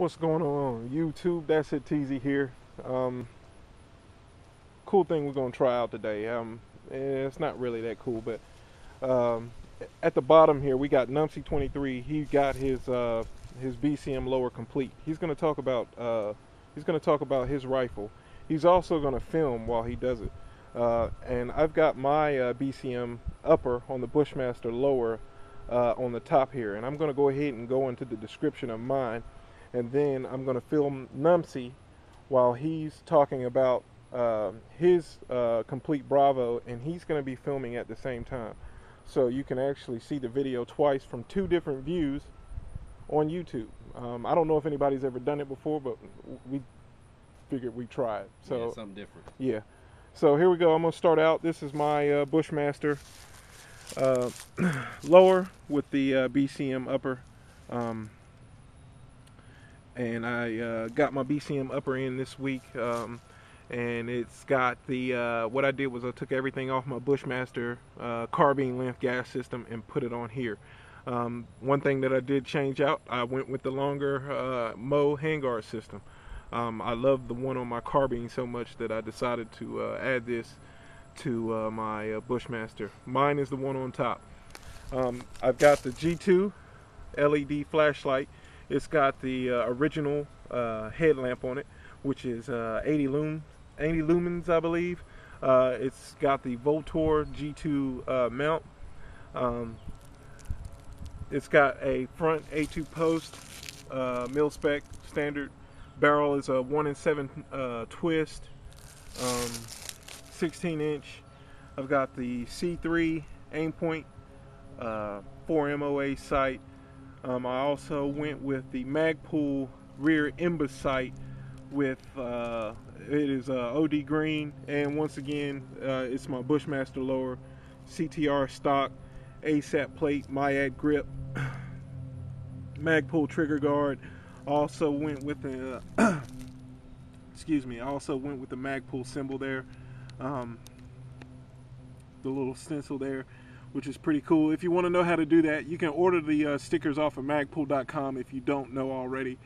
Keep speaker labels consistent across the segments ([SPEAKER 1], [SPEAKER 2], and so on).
[SPEAKER 1] What's going on YouTube? That's it, Teezy here. Um, cool thing we're gonna try out today. Um, eh, it's not really that cool, but um, at the bottom here we got Numsy 23. He got his uh, his BCM lower complete. He's gonna talk about uh, he's gonna talk about his rifle. He's also gonna film while he does it. Uh, and I've got my uh, BCM upper on the Bushmaster lower uh, on the top here. And I'm to go ahead and go into the description of mine. And then I'm going to film Numsy while he's talking about uh, his uh, complete Bravo. And he's going to be filming at the same time. So you can actually see the video twice from two different views on YouTube. Um, I don't know if anybody's ever done it before, but we figured we'd try it. So
[SPEAKER 2] yeah, something different.
[SPEAKER 1] Yeah. So here we go. I'm going to start out. This is my uh, Bushmaster uh, lower with the uh, BCM upper. Um, and I uh, got my BCM upper in this week. Um, and it's got the, uh, what I did was I took everything off my Bushmaster uh, carbine length gas system and put it on here. Um, one thing that I did change out, I went with the longer MOE handguard system. Um, I love the one on my carbine so much that I decided to uh, add this to uh, my uh, Bushmaster. Mine is the one on top. Um, I've got the G2 LED flashlight. It's got the uh, original uh, headlamp on it, which is uh, 80, lum 80 lumens, I believe. it's got the VLTOR G2 mount. Um, it's got a front A2 post, mil spec standard barrel is a one in seven uh, twist, um, 16 inch. I've got the C3 Aimpoint uh, 4 MOA sight. Um, I also went with the Magpul rear MBUS sight with uh, it is uh, OD green. And once again uh, it's my Bushmaster lower CTR stock ASAP plate MIAD grip Magpul trigger guard. Also went with the uh, excuse me. Also went with the Magpul symbol there, um, the little stencil there, which is pretty cool. If you want to know how to do that, you can order the uh, stickers off of Magpul.com if you don't know already,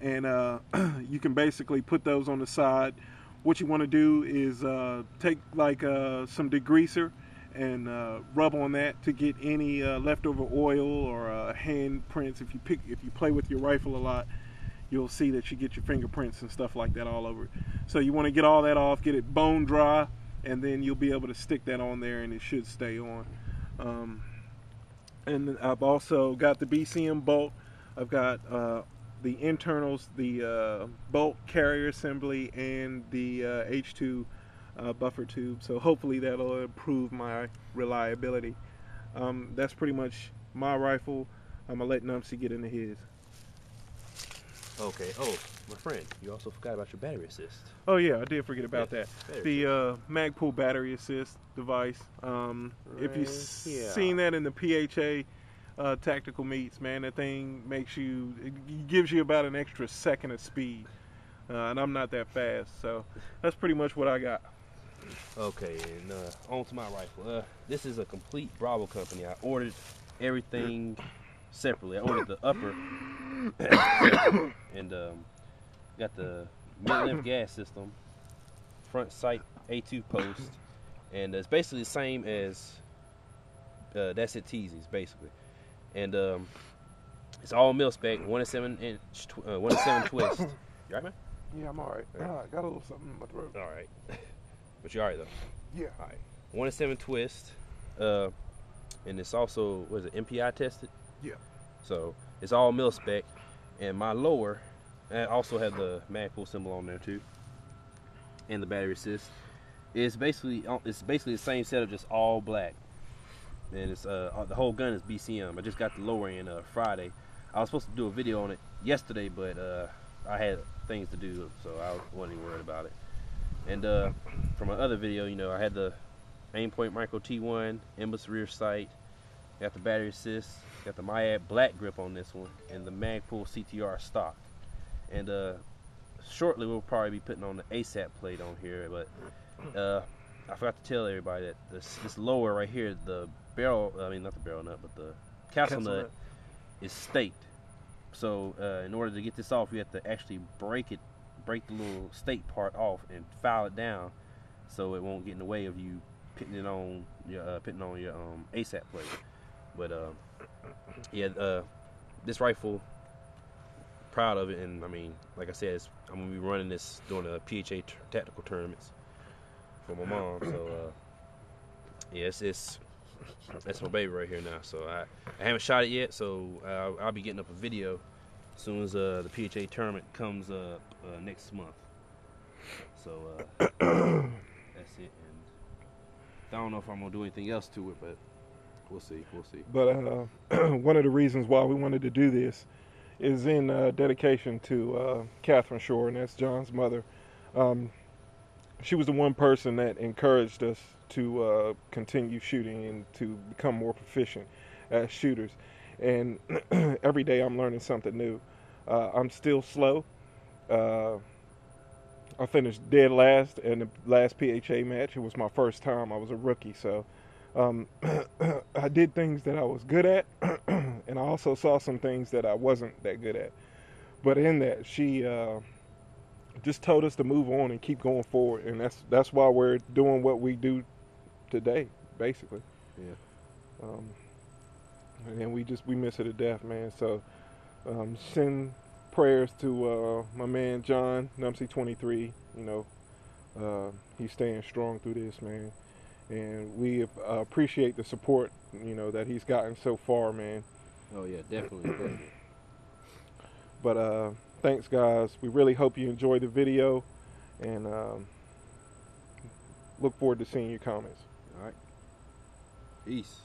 [SPEAKER 1] and uh, you can basically put those on the side. What you want to do is uh, take like uh, some degreaser and uh, rub on that to get any uh, leftover oil or handprints. If you pick, if you play with your rifle a lot, you'll see that you get your fingerprints and stuff like that all over. So you want to get all that off, get it bone dry, and then you'll be able to stick that on there, and it should stay on. Um, and I've also got the BCM bolt. I've got uh, the internals, the uh, bolt carrier assembly, and the H2 uh, buffer tube. So hopefully that'll improve my reliability. Um, that's pretty much my rifle. I'm gonna let Numsy get into his.
[SPEAKER 2] Okay. Oh, my friend, you also forgot about your battery assist.
[SPEAKER 1] Oh yeah, I did forget about yeah, that. The uh, Magpul battery assist device. Um, right if you've seen that in the PHA uh, tactical meets, man, that thing makes you, it gives you about an extra second of speed. Uh, and I'm not that fast, so that's pretty much what I got.
[SPEAKER 2] Okay, and uh, on to my rifle. Uh, this is a complete Bravo company. I ordered everything separately. I ordered the upper and um, got the mid-length gas system, front sight A2 post, and it's basically the same as uh, that's it Teezy's basically, and um, it's all mil spec, one and seven inch, tw- uh, one and seven twist. You right, man?
[SPEAKER 1] Yeah, I'm all right. All right. I got a little something in my throat.
[SPEAKER 2] All right. But you're alright though.
[SPEAKER 1] Yeah.
[SPEAKER 2] All right. One and seven twist, uh, and it's also was it MPI tested?
[SPEAKER 1] Yeah.
[SPEAKER 2] So it's all mil spec, and my lower, and also had the Magpul symbol on there too, and the battery assist. It's basically uh, it's basically the same setup, just all black. And it's uh, uh the whole gun is BCM. I just got the lower in uh, Friday. I was supposed to do a video on it yesterday, but uh, I had things to do, so I wasn't even worried about it. And uh, from my other video, you know, I had the Aimpoint Micro T1, MBUS rear sight, got the battery assist, got the MIAD black grip on this one, and the Magpul CTR stock. And uh, shortly we'll probably be putting on the ASAP plate on here, but uh, I forgot to tell everybody that this, this lower right here, the barrel, I mean not the barrel nut, but the castle, castle nut, nut, is staked. So uh, in order to get this off, you have to actually break it, break the little stake part off, and file it down, so it won't get in the way of you putting it on your uh, putting on your um, ASAP plate. But uh, yeah, uh, this rifle, proud of it, and I mean, like I said, I'm gonna be running this during the PHA t- tactical tournaments for my mom. So uh, yeah, it's, it's that's my baby right here now. So I, I haven't shot it yet, so I'll, I'll be getting up a video as soon as uh, the PHA tournament comes up uh, next month. So uh, that's it. And I don't know if I'm gonna do anything else to it, but we'll see. We'll see.
[SPEAKER 1] But uh, one of the reasons why we wanted to do this is in uh, dedication to uh, Catherine Shore, and that's John's mother. Um, she was the one person that encouraged us to uh, continue shooting and to become more proficient as shooters. And every day I'm learning something new. Uh, I'm still slow. Uh, I finished dead last in the last PHA match. It was my first time. I was a rookie, so um, I did things that I was good at, and I also saw some things that I wasn't that good at. But in that, she uh, just told us to move on and keep going forward, and that's that's why we're doing what we do today, basically.
[SPEAKER 2] Yeah.
[SPEAKER 1] Um, and we just we miss her to death, man. So um, send prayers to uh, my man John Numsy 23. You know, uh, he's staying strong through this, man. And we uh, appreciate the support, you know, that he's gotten so far, man.
[SPEAKER 2] Oh yeah, definitely. definitely.
[SPEAKER 1] But uh, thanks, guys. We really hope you enjoyed the video, and um, look forward to seeing your comments.
[SPEAKER 2] All right. Peace.